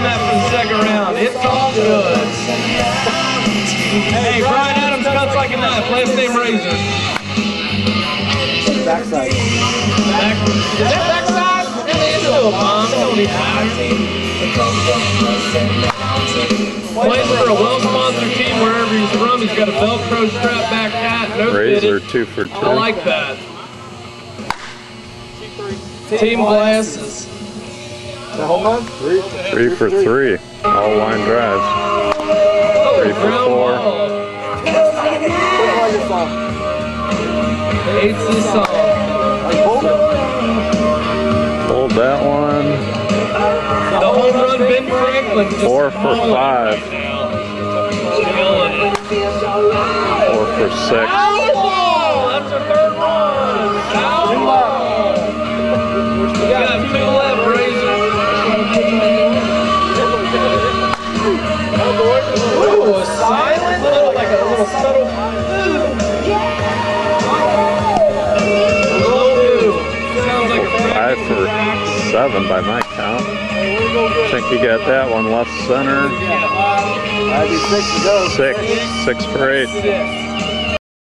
format for the second round. It's all good. Hey, Brian Adams cuts like a knife. Last name Razor. Backside. Back, is that backside? It's still a bomb. It don't even matter. For a well-sponsored team wherever he's from. He's got a Velcro strap back hat. No Razor fitted. two for two. I like that. Team glasses. The home run? Three. Three for three. All line drives. Three for four. ball. Put on your song. Hates the song. Like, hold it. Hold that one. The home run Ben Franklin. Four for five. right now. Killing it. Four for six. Practice. seven by my count. I Think you got that one left center. Six. Six. For eight.